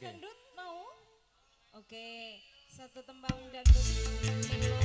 dangdut mau? Oke, satu tembang dangdut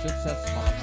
success.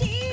tea.